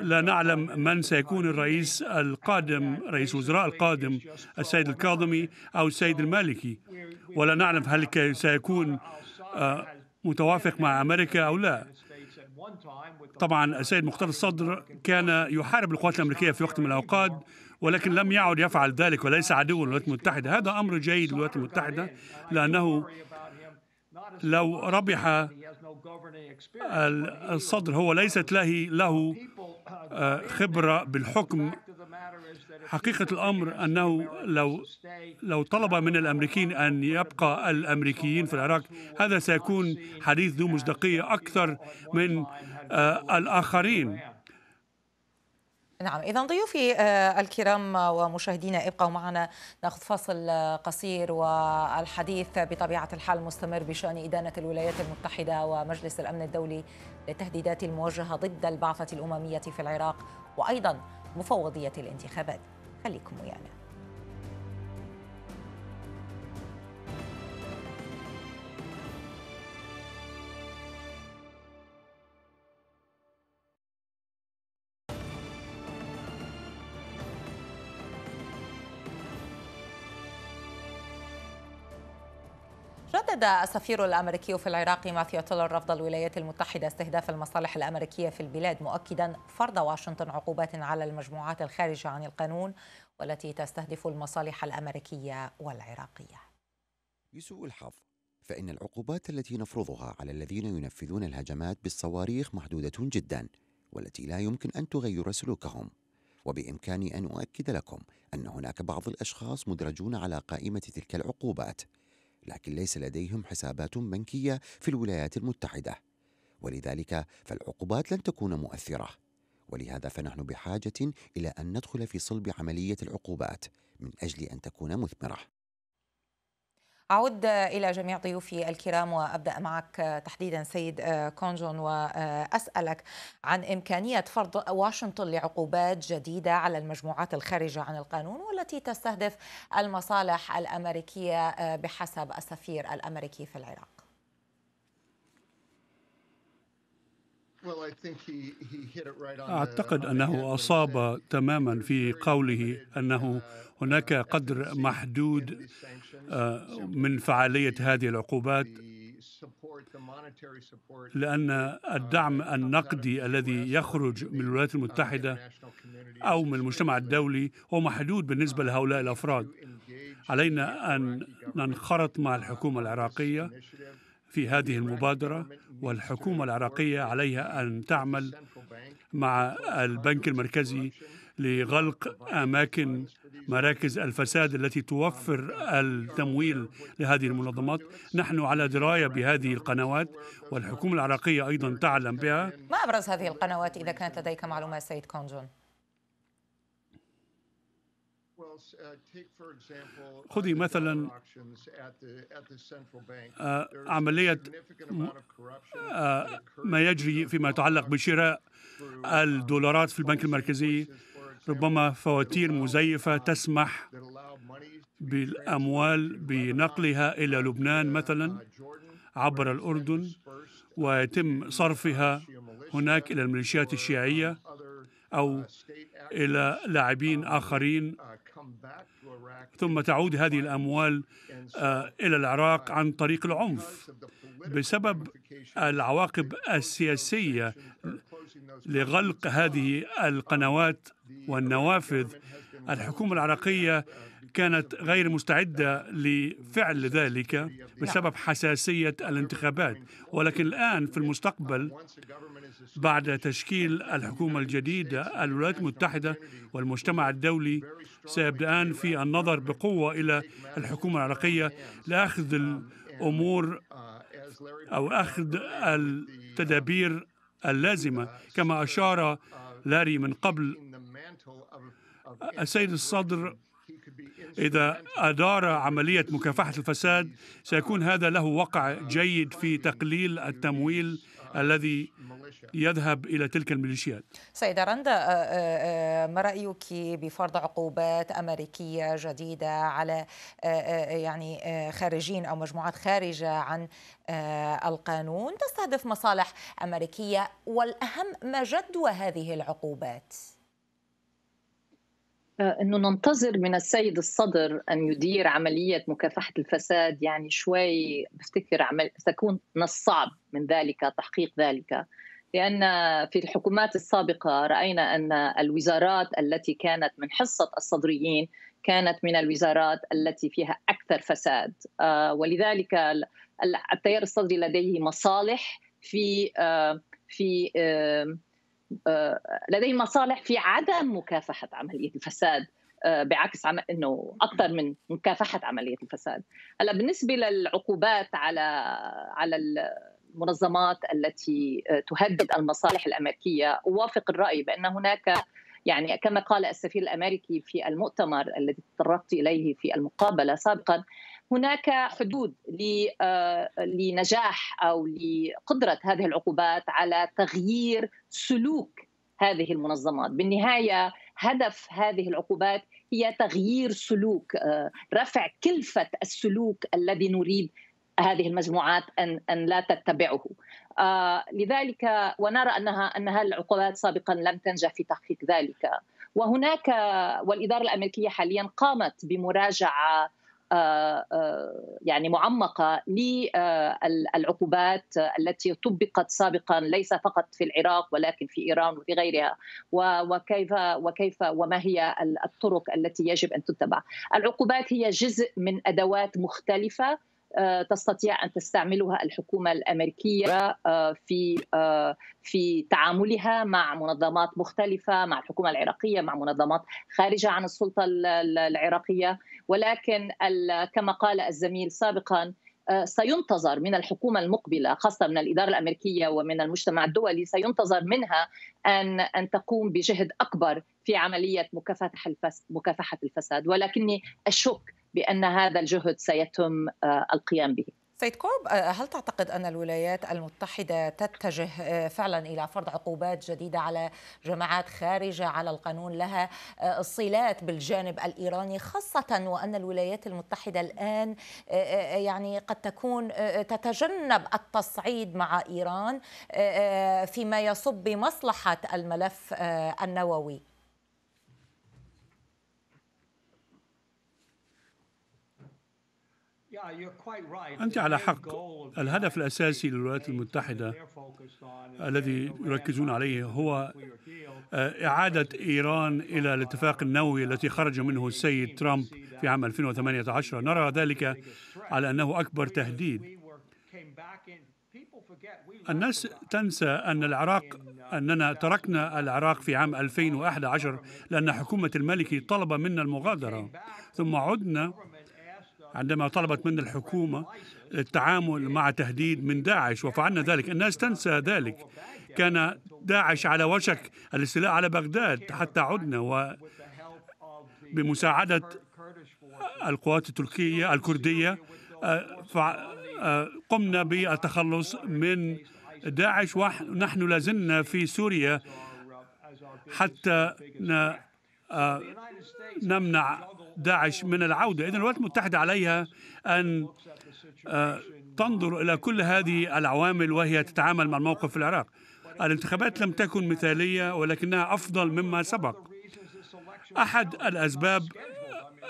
D: لا نعلم من سيكون الرئيس القادم رئيس وزراء القادم السيد الكاظمي أو السيد المالكي. ولا نعلم هل سيكون آه، متوافق مع أمريكا أو لا. طبعا السيد مختار الصدر كان يحارب القوات الأمريكية في وقت من الأوقات ولكن لم يعد يفعل ذلك وليس عدو للولايات المتحدة. هذا أمر جيد للولايات المتحدة لأنه لو ربح الصدر هو ليست له له آه، خبرة بالحكم. حقيقة الأمر أنه لو لو طلب من الأمريكيين أن يبقى الأمريكيين في العراق هذا سيكون حديث ذو مصداقية أكثر من آه، الآخرين.
A: نعم إذا ضيوفي آه، الكرام ومشاهدينا ابقوا معنا. ناخذ فاصل قصير والحديث بطبيعة الحال مستمر بشأن إدانة الولايات المتحدة ومجلس الأمن الدولي للتهديدات الموجهة ضد البعثة الأممية في العراق وأيضا مفوضية الانتخابات. خليكم ويانا. جدد السفير الأمريكي في العراق ماثيو تيلر رفض الولايات المتحدة استهداف المصالح الأمريكية في البلاد مؤكدا فرض واشنطن عقوبات على المجموعات الخارجة عن القانون والتي تستهدف المصالح الأمريكية والعراقية.
F: لسوء الحظ. فإن العقوبات التي نفرضها على الذين ينفذون الهجمات بالصواريخ محدودة جدا والتي لا يمكن أن تغير سلوكهم. وبإمكاني أن أؤكد لكم أن هناك بعض الأشخاص مدرجون على قائمة تلك العقوبات. لكن ليس لديهم حسابات بنكية في الولايات المتحدة. ولذلك فالعقوبات لن تكون مؤثرة. ولهذا فنحن بحاجة إلى أن ندخل في صلب عملية العقوبات من أجل أن تكون مثمرة.
A: أعود إلى جميع ضيوفي الكرام وأبدأ معك تحديدا سيد كونجون وأسألك عن إمكانية فرض واشنطن لعقوبات جديدة على المجموعات الخارجة عن القانون والتي تستهدف المصالح الأمريكية بحسب السفير الأمريكي في العراق.
D: أعتقد أنه أصاب تماما في قوله أنه هناك قدر محدود آه، من فعالية هذه العقوبات لأن الدعم النقدي الذي يخرج من الولايات المتحدة أو من المجتمع الدولي هو محدود بالنسبة لهؤلاء الأفراد. علينا أن ننخرط مع الحكومة العراقية في هذه المبادرة والحكومة العراقية عليها أن تعمل مع البنك المركزي لغلق أماكن مراكز الفساد التي توفر التمويل لهذه المنظمات نحن على دراية بهذه القنوات والحكومة العراقية أيضا تعلم بها
A: ما أبرز هذه القنوات إذا كانت لديك معلومات سيد كونجون؟
D: خذي مثلا آه، عملية آه، ما يجري فيما يتعلق بشراء الدولارات في البنك المركزي. ربما فواتير مزيفة تسمح بالأموال بنقلها إلى لبنان مثلا عبر الأردن ويتم صرفها هناك إلى الميليشيات الشيعية أو إلى لاعبين آخرين ثم تعود هذه الأموال آه، إلى العراق عن طريق العنف بسبب العواقب السياسية لغلق هذه القنوات والنوافذ. الحكومة العراقية كانت غير مستعدة لفعل ذلك بسبب حساسية الانتخابات. ولكن الآن في المستقبل بعد تشكيل الحكومة الجديدة الولايات المتحدة والمجتمع الدولي سيبدأان في النظر بقوة إلى الحكومة العراقية لأخذ الأمور أو أخذ التدابير اللازمة. كما أشار لاري من قبل السيد الصدر إذا أدار عملية مكافحة الفساد سيكون هذا له وقع جيد في تقليل التمويل الذي يذهب إلى تلك الميليشيات.
A: سيدة رندا آه، آه، ما رأيك بفرض عقوبات أمريكية جديدة على يعني خارجين أو مجموعات خارجة عن القانون؟ تستهدف مصالح أمريكية والأهم ما جدوى هذه العقوبات؟
E: إنه ننتظر من السيد الصدر أن يدير عملية مكافحة الفساد يعني شوي بفتكر عمل ستكون من الصعب من ذلك تحقيق ذلك. لأن في الحكومات السابقة رأينا أن الوزارات التي كانت من حصة الصدريين كانت من الوزارات التي فيها أكثر فساد. آه، ولذلك التيار الصدري لديه مصالح في آه، في آه، لديه مصالح في عدم مكافحة عملية الفساد بعكس عم... إنه أكثر من مكافحة عملية الفساد. هلأ بالنسبة للعقوبات على على المنظمات التي تهدد المصالح الأمريكية أوافق الرأي بأن هناك يعني كما قال السفير الأمريكي في المؤتمر الذي تطرقت إليه في المقابلة سابقا هناك حدود آه، لنجاح أو لقدرة هذه العقوبات على تغيير سلوك هذه المنظمات بالنهاية هدف هذه العقوبات هي تغيير سلوك آه، رفع كلفة السلوك الذي نريد هذه المجموعات أن أن لا تتبعه. آه لذلك ونرى أنها انها العقوبات سابقا لم تنجح في تحقيق ذلك. وهناك والإدارة الأمريكية حاليا قامت بمراجعة يعني معمقة للعقوبات التي طبقت سابقا ليس فقط في العراق ولكن في إيران وفي غيرها وكيف وكيف وما هي الطرق التي يجب أن تتبع. العقوبات هي جزء من أدوات مختلفة آه، تستطيع أن تستعملها الحكومة الأمريكية آه، في آه، في تعاملها مع منظمات مختلفة مع الحكومة العراقية مع منظمات خارجة عن السلطة العراقية. ولكن كما قال الزميل سابقا سينتظر من الحكومة المقبلة خاصة من الإدارة الأمريكية ومن المجتمع الدولي سينتظر منها أن أن تقوم بجهد أكبر في عملية مكافحة الفساد. ولكني أشك بأن هذا الجهد سيتم آه، القيام به.
A: سيد كورب آه، هل تعتقد أن الولايات المتحدة تتجه آه، فعلا إلى فرض عقوبات جديدة على جماعات خارجة على القانون لها صلات بالجانب الإيراني خاصة وأن الولايات المتحدة الآن يعني قد تكون تتجنب التصعيد مع إيران فيما يصب بمصلحة الملف النووي؟
D: أنت على حق. الهدف الأساسي للولايات المتحدة الذي يركزون عليه هو آه، إعادة إيران إلى الاتفاق النووي التي خرج منه السيد ترامب في عام 2018 نرى ذلك على أنه أكبر تهديد. الناس تنسى أن العراق أننا تركنا العراق في عام 2011 لأن حكومة الملكي طلب منا المغادرة. ثم عدنا عندما طلبت منا الحكومة التعامل مع تهديد من داعش وفعلنا ذلك. الناس تنسى ذلك. كان داعش على وشك الاستيلاء على بغداد حتى عدنا و بمساعدة القوات التركية الكردية قمنا بالتخلص من داعش ونحن لازلنا في سوريا حتى نمنع داعش من العودة. إذن الولايات المتحدة عليها أن آه، تنظر إلى كل هذه العوامل وهي تتعامل مع الموقف في العراق. الانتخابات لم تكن مثالية ولكنها أفضل مما سبق. أحد الأسباب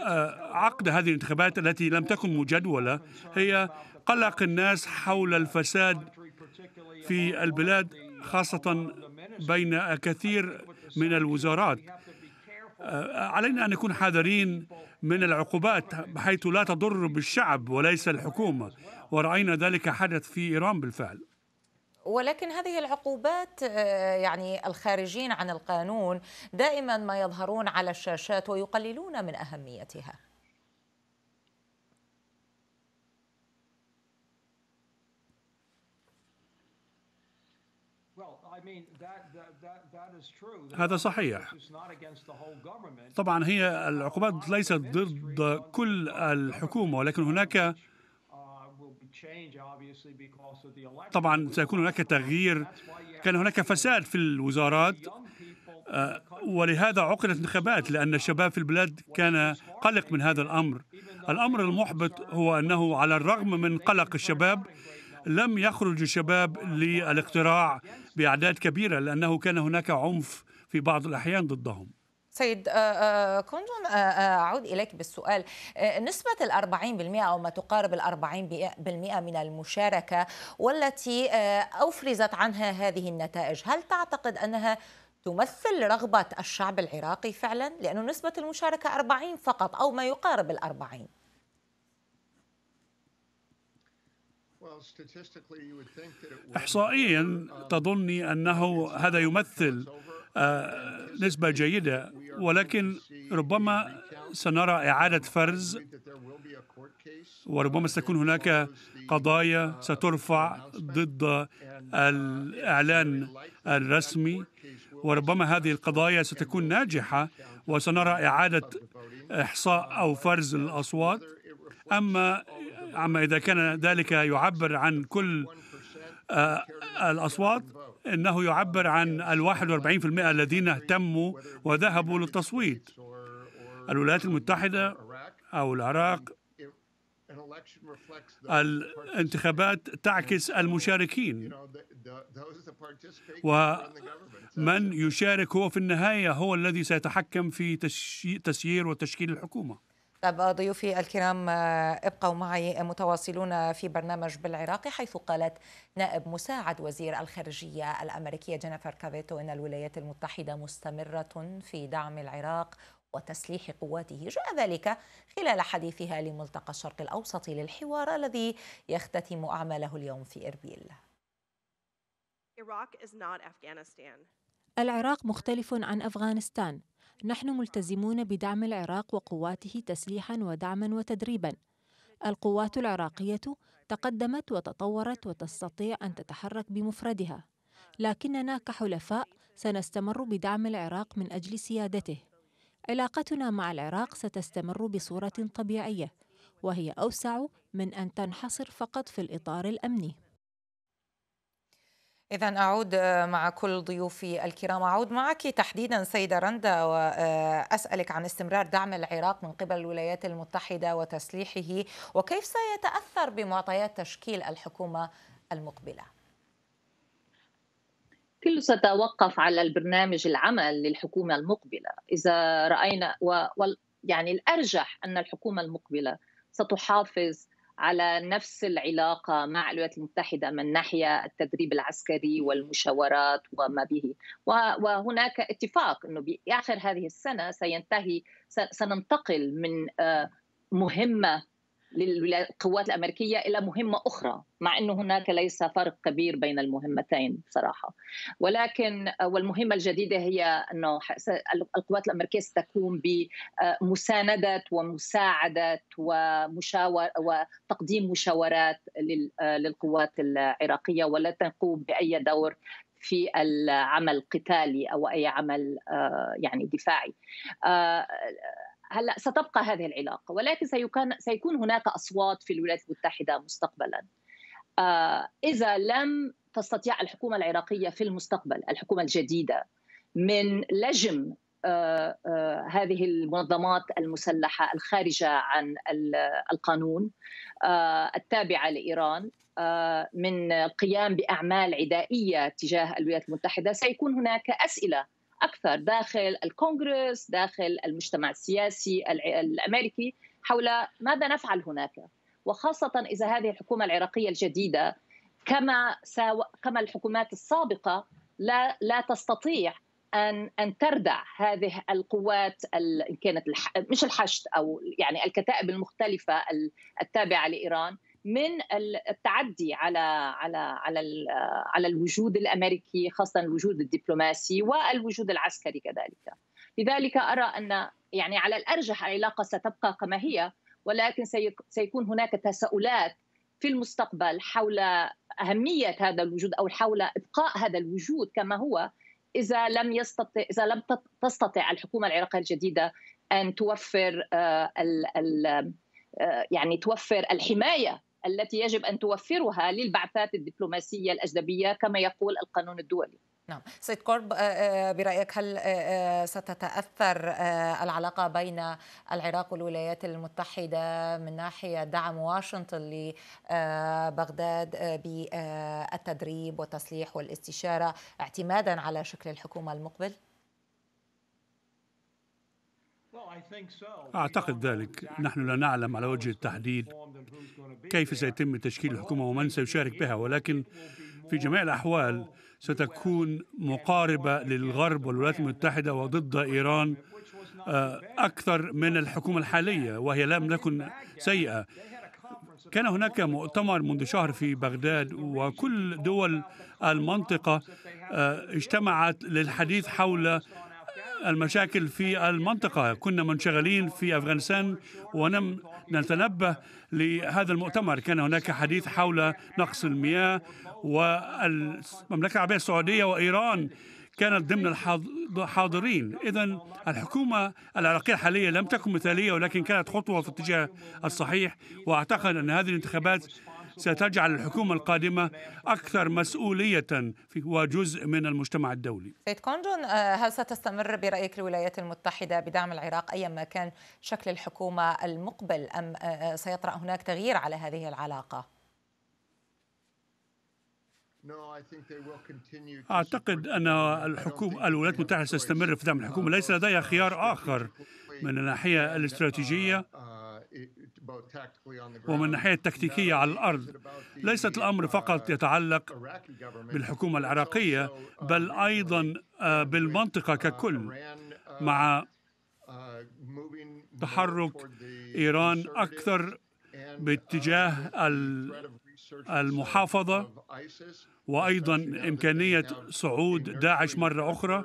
D: آه، عقد هذه الانتخابات التي لم تكن مجدولة هي قلق الناس حول الفساد في البلاد خاصة بين الكثير من الوزارات. علينا أن نكون حذرين من العقوبات بحيث لا تضر بالشعب وليس الحكومة. ورأينا ذلك حدث في إيران بالفعل.
A: ولكن هذه العقوبات آه، يعني الخارجين عن القانون دائما ما يظهرون على الشاشات ويقللون من أهميتها.
D: هذا صحيح. طبعا هي العقوبات ليست ضد كل الحكومة ولكن هناك طبعا سيكون هناك تغيير. كان هناك فساد في الوزارات آه، ولهذا عقدت انتخابات لأن الشباب في البلاد كان قلق من هذا الأمر. الأمر المحبط هو أنه على الرغم من قلق الشباب لم يخرج الشباب للاقتراع. بأعداد كبيرة لأنه كان هناك عنف في بعض الأحيان ضدهم.
A: سيد آه، آه، كونجون آه، أعود إليك بالسؤال. نسبة الأربعين بالمئة أو ما تقارب الأربعين بالمئة من المشاركة والتي أفرزت عنها هذه النتائج هل تعتقد أنها تمثل رغبة الشعب العراقي فعلا؟ لأنه نسبة المشاركة 40 فقط أو ما يقارب الأربعين
D: إحصائيا تظني أنه هذا يمثل آه، نسبة جيدة. ولكن ربما سنرى إعادة فرز وربما ستكون هناك قضايا سترفع ضد الإعلان الرسمي. وربما هذه القضايا ستكون ناجحة وسنرى إعادة إحصاء أو فرز الأصوات. أما أما إذا كان ذلك يعبر عن كل آه، الأصوات إنه يعبر عن الواحد وأربعين في المئة الذين اهتموا وذهبوا للتصويت. الولايات المتحدة أو العراق الانتخابات تعكس المشاركين. ومن يشارك هو في النهاية هو الذي سيتحكم في تسيير وتشكيل الحكومة.
A: طب ضيوفي الكرام ابقوا معي متواصلون في برنامج بالعراق حيث قالت نائب مساعد وزير الخارجية الأمريكية جينيفر كافيتو أن الولايات المتحدة مستمرة في دعم العراق وتسليح قواته. جاء ذلك خلال حديثها لملتقى الشرق الأوسط للحوار الذي يختتم أعماله اليوم في إربيل.
G: العراق مختلف عن أفغانستان. نحن ملتزمون بدعم العراق وقواته تسليحا ودعما وتدريبا. القوات العراقية تقدمت وتطورت وتستطيع أن تتحرك بمفردها. لكننا كحلفاء سنستمر بدعم العراق من أجل سيادته. علاقتنا مع العراق ستستمر بصورة طبيعية وهي أوسع من أن تنحصر فقط في الإطار الأمني.
A: إذا أعود آه، مع كل ضيوفي الكرام. أعود معك تحديدا سيدة رندا وأسألك عن استمرار دعم العراق من قبل الولايات المتحدة وتسليحه وكيف سيتأثر بمعطيات تشكيل الحكومة المقبلة؟
E: كله سيتوقف على البرنامج العمل للحكومة المقبلة. إذا رأينا و... يعني الأرجح أن الحكومة المقبلة ستحافظ على نفس العلاقة مع الولايات المتحدة من ناحية التدريب العسكري والمشاورات وما به. وهناك اتفاق أنه بآخر هذه السنة سينتهي سننتقل من آه، مهمة للقوات الأمريكية إلى مهمة أخرى مع إنه هناك ليس فرق كبير بين المهمتين بصراحه ولكن والمهمة الجديدة هي إنه القوات الأمريكية ستقوم بمساندة ومساعدة ومشاور وتقديم مشاورات للقوات العراقية ولا تقوم بأي دور في العمل القتالي أو أي عمل آه، يعني دفاعي. آه، هلأ ستبقى هذه العلاقة ولكن سيكون سيكون هناك أصوات في الولايات المتحدة مستقبلا. آه إذا لم تستطيع الحكومة العراقية في المستقبل الحكومة الجديدة من لجم هذه المنظمات المسلحة الخارجة عن القانون التابعة لإيران من القيام بأعمال عدائية تجاه الولايات المتحدة سيكون هناك أسئلة أكثر داخل الكونغرس داخل المجتمع السياسي الأمريكي حول ماذا نفعل هناك. وخاصة إذا هذه الحكومة العراقية الجديدة كما ساو... كما الحكومات السابقة لا لا تستطيع ان أن تردع هذه القوات إن كانت الح... مش الحشد أو يعني الكتائب المختلفة التابعة لإيران. من التعدي على على على على الوجود الأمريكي خاصة الوجود الدبلوماسي والوجود العسكري كذلك. لذلك أرى أن يعني على الأرجح العلاقة ستبقى كما هي ولكن سيكون هناك تساؤلات في المستقبل حول أهمية هذا الوجود أو حول إبقاء هذا الوجود كما هو إذا لم يستطع إذا لم تستطع الحكومة العراقية الجديدة أن توفر آه، آه، يعني توفر الحماية التي يجب أن توفرها للبعثات الدبلوماسية الأجنبية كما يقول القانون الدولي.
A: نعم سيد كورب آه، آه، برأيك هل آه، ستتأثر العلاقة بين العراق والولايات المتحدة من ناحية دعم واشنطن لبغداد بالتدريب والتسليح والاستشارة اعتمادا على شكل الحكومة المقبل؟
D: أعتقد ذلك. نحن لا نعلم على وجه التحديد كيف سيتم تشكيل الحكومة ومن سيشارك بها ولكن في جميع الأحوال ستكون مقاربة للغرب والولايات المتحدة وضد إيران آه، أكثر من الحكومة الحالية وهي لم تكن سيئة. كان هناك مؤتمر منذ شهر في بغداد وكل دول المنطقة آه، اجتمعت للحديث حول المشاكل في المنطقة. كنا منشغلين في أفغانستان ولم نتنبه لهذا المؤتمر. كان هناك حديث حول نقص المياه والمملكة العربية السعودية وإيران كانت ضمن الحاضرين. إذا الحكومة العراقية الحالية لم تكن مثالية ولكن كانت خطوة في الاتجاه الصحيح. وأعتقد أن هذه الانتخابات ستجعل الحكومة القادمة أكثر مسؤولية وجزء من المجتمع الدولي.
A: سيد كونجون آه، هل ستستمر برأيك الولايات المتحدة بدعم العراق أيا ما كان شكل الحكومة المقبل أم آه، آه، سيطرأ هناك تغيير على هذه العلاقة؟
D: أعتقد أن الحكومة الولايات المتحدة ستستمر في دعم الحكومة. ليس لديها خيار آخر من الناحية الاستراتيجية. ومن الناحية التكتيكية على الأرض ليست الأمر فقط يتعلق بالحكومة العراقية بل أيضا آه، بالمنطقة ككل مع تحرك إيران أكثر باتجاه المحافظة. وأيضا إمكانية صعود داعش مرة أخرى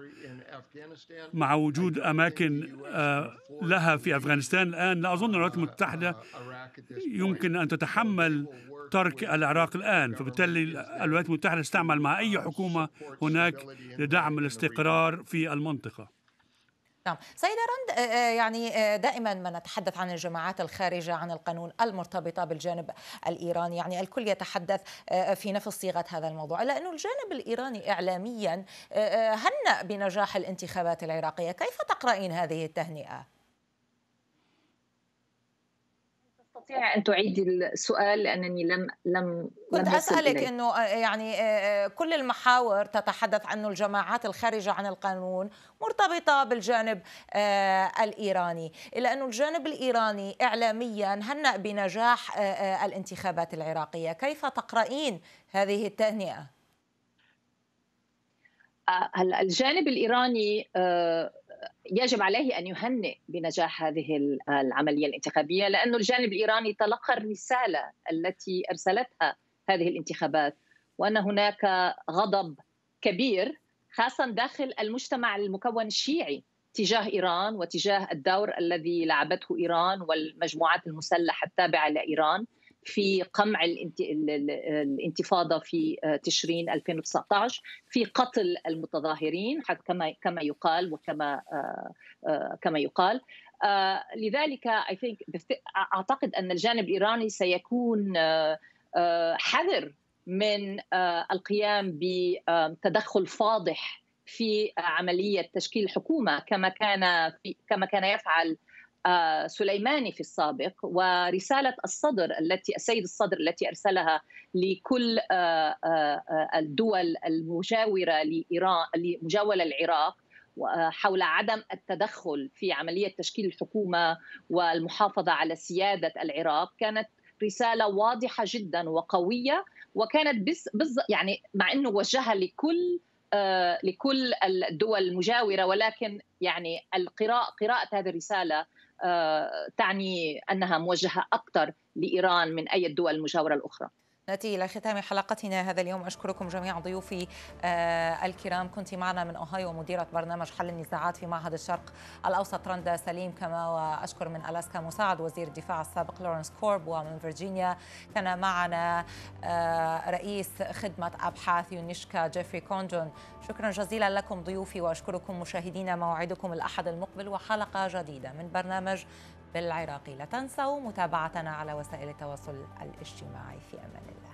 D: مع وجود أماكن آه، لها في أفغانستان. الآن لا أظن الولايات المتحدة يمكن أن تتحمل ترك العراق الآن فبالتالي الولايات المتحدة تستعمل مع أي حكومة هناك لدعم الاستقرار في المنطقة.
A: نعم. سيدة رند آه، آه، يعني آه، دائما ما نتحدث عن الجماعات الخارجة عن القانون المرتبطة بالجانب الإيراني. يعني الكل يتحدث في نفس صيغة هذا الموضوع. إلا أنه الجانب الإيراني إعلاميا هنأ بنجاح الانتخابات العراقية. كيف تقرأين هذه التهنئة؟
E: تستطيع أن تعيدي السؤال لأنني لم لم
A: كنت لم أسألك إليه. إنه آه، يعني آه، آه، كل المحاور تتحدث عن الجماعات الخارجة عن القانون مرتبطة بالجانب الإيراني إلا أنه الجانب الإيراني اعلاميا هنأ بنجاح الانتخابات العراقية كيف تقرأين هذه التهنئة
E: هلأ الجانب الإيراني يجب عليه أن يهنئ بنجاح هذه العملية الانتخابية لأنه الجانب الإيراني تلقى الرسالة التي أرسلتها هذه الانتخابات وأن هناك غضب كبير خاصه داخل المجتمع المكون الشيعي تجاه إيران وتجاه الدور الذي لعبته إيران والمجموعات المسلحة التابعة لإيران. في قمع الانتفاضة في آه، تشرين 2019 في قتل المتظاهرين كما كما يقال وكما آه، آه، كما يقال. لذلك أعتقد أن الجانب الإيراني سيكون حذر من القيام بتدخل فاضح في عملية تشكيل حكومة كما كان في كما كان يفعل سليماني في السابق ورسالة الصدر التي السيد الصدر التي أرسلها لكل آه، آه، الدول المجاورة لإيران لمجاولة العراق حول عدم التدخل في عملية تشكيل الحكومة والمحافظة على سيادة العراق. كانت رسالة واضحة جدا وقوية وكانت بس, بس يعني مع أنه وجهها لكل لكل الدول المجاورة ولكن يعني القراءه قراءة هذه الرسالة تعني أنها موجهة أكثر لإيران من أي الدول المجاورة الأخرى.
A: ناتي إلى ختام حلقتنا هذا اليوم. أشكركم جميع ضيوفي آه الكرام. كنت معنا من أوهايو مديرة برنامج حل النزاعات في معهد الشرق الأوسط. رندا سليم كما وأشكر من ألاسكا مساعد وزير الدفاع السابق لورنس كورب ومن فيرجينيا. كان معنا آه رئيس خدمة أبحاث يونيشكا جيفري كونجون. شكرا جزيلا لكم ضيوفي وأشكركم مشاهدينا موعدكم الأحد المقبل وحلقة جديدة من برنامج بالعراقي. لا تنسوا متابعتنا على وسائل التواصل الاجتماعي في أمان الله.